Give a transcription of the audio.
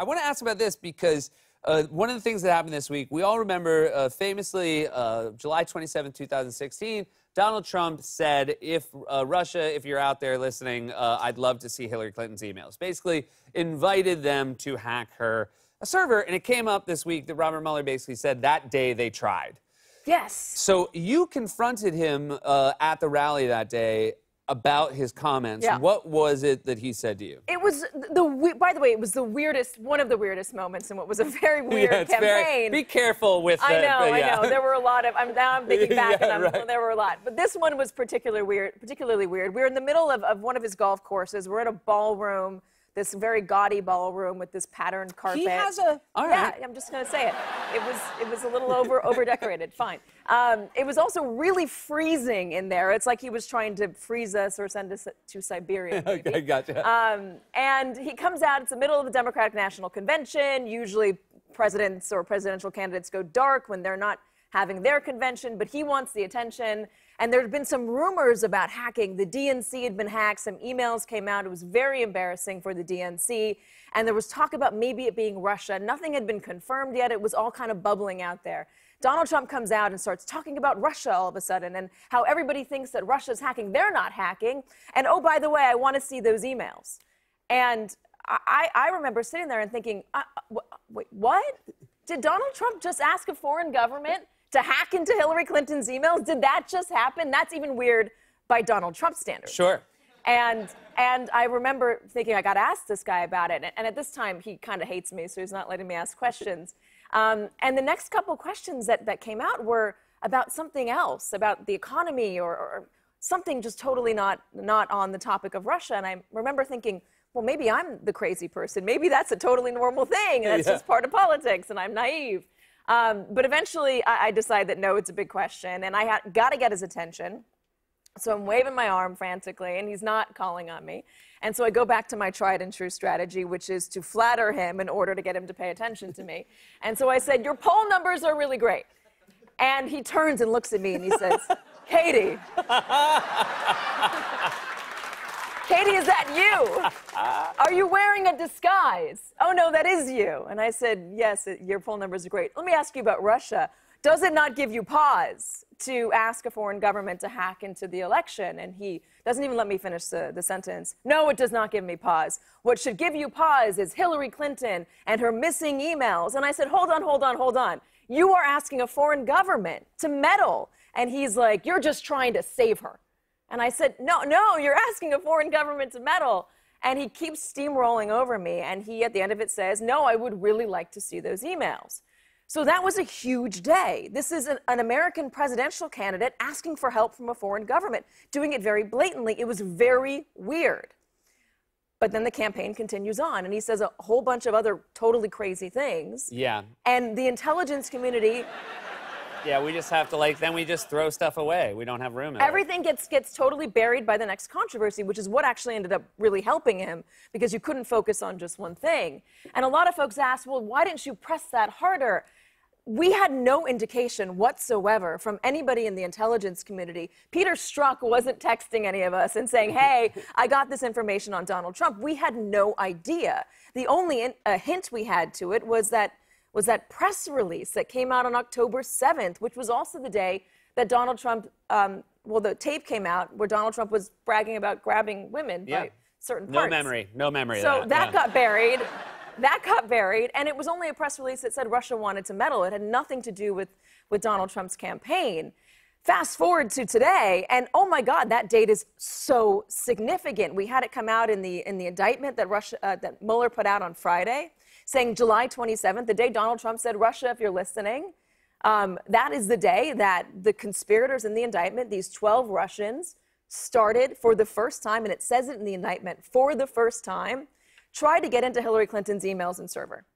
I want to ask about this because uh, one of the things that happened this week, we all remember uh, famously uh, July 27, 2016, Donald Trump said, if uh, Russia, if you're out there listening, uh, I'd love to see Hillary Clinton's emails. Basically, invited them to hack her server. And it came up this week that Robert Mueller basically said that day they tried. Yes. So you confronted him uh, at the rally that day about his comments. Yeah. What was it that he said to you? It was the by the way, it was the weirdest, one of the weirdest moments in what was a very weird yeah, campaign. Very, be careful with I the, know, yeah. I know. There were a lot of. I'm now I'm thinking back, and I'm, right. there were a lot. But this one was particularly weird. Particularly weird. We were in the middle of, of one of his golf courses. We're in a ballroom, this very gaudy ballroom with this patterned carpet. He has a. All Yeah. I'm just gonna say it. It was it was a little over over decorated. Fine. Um, it was also really freezing in there. It's like he was trying to freeze us or send us to Siberia. okay, gotcha. Um, and he comes out, it's the middle of the Democratic National Convention. Usually, presidents or presidential candidates go dark when they're not having their convention, but he wants the attention. And there had been some rumors about hacking. The DNC had been hacked, some emails came out. It was very embarrassing for the DNC. And there was talk about maybe it being Russia. Nothing had been confirmed yet, it was all kind of bubbling out there. Donald Trump comes out and starts talking about Russia all of a sudden and how everybody thinks that Russia's hacking. They're not hacking. And oh, by the way, I want to see those emails. And I, I remember sitting there and thinking, uh, uh, wait, what? Did Donald Trump just ask a foreign government to hack into Hillary Clinton's emails? Did that just happen? That's even weird by Donald Trump standards. sure. And and I remember thinking I got to ask this guy about it. And, at this time, he kind of hates me, so he's not letting me ask questions. Um, and the next couple questions that, that came out were about something else, about the economy or, or something just totally not not on the topic of Russia. And I remember thinking, well, maybe I'm the crazy person. Maybe that's a totally normal thing. And that's Yeah. just part of politics, and I'm naive. Um, but eventually, I, I decided that no, it's a big question, and I had got to get his attention. So I'm waving my arm frantically, and he's not calling on me. And so I go back to my tried and true strategy, which is to flatter him in order to get him to pay attention to me. And so I said, Your poll numbers are really great. And he turns and looks at me and he says, Katy. Katy, is that you? Are you wearing a disguise? Oh, no, that is you. And I said, Yes, your poll numbers are great. Let me ask you about Russia. Does it not give you pause to ask a foreign government to hack into the election? And he doesn't even let me finish the, the sentence. No, it does not give me pause. What should give you pause is Hillary Clinton and her missing emails. And I said, Hold on, hold on, hold on. You are asking a foreign government to meddle. And he's like, You're just trying to save her. And I said, No, no, you're asking a foreign government to meddle. And he keeps steamrolling over me. And he, at the end of it, says, No, I would really like to see those emails. So that was a huge day. This is an, an American presidential candidate asking for help from a foreign government, doing it very blatantly. It was very weird. But then the campaign continues on, and he says a whole bunch of other totally crazy things. Yeah. And the intelligence community Yeah, we just have to, like, then we just throw stuff away. We don't have room. it. everything gets gets totally buried by the next controversy, which is what actually ended up really helping him because you couldn't focus on just one thing. And a lot of folks asked, well, why didn't you press that harder? We had no indication whatsoever from anybody in the intelligence community. Peter Strzok wasn't texting any of us and saying, hey, I got this information on Donald Trump. We had no idea. The only in, uh, hint we had to it was that was that press release that came out on October 7th, which was also the day that Donald Trump, um, well, the tape came out where Donald Trump was bragging about grabbing women Yeah. by certain parts. No memory. No memory So that. that yeah. got buried. That got buried, and it was only a press release that said Russia wanted to meddle. It had nothing to do with, with Donald Trump's campaign. Fast forward to today, and oh my God, that date is so significant. We had it come out in the in the indictment that Russia uh, that Mueller put out on Friday, saying July 27th, the day Donald Trump said, "Russia, if you're listening." Um, that is the day that the conspirators in the indictment, these 12 Russians, started for the first time, and it says it in the indictment for the first time, tried to get into Hillary Clinton's emails and server.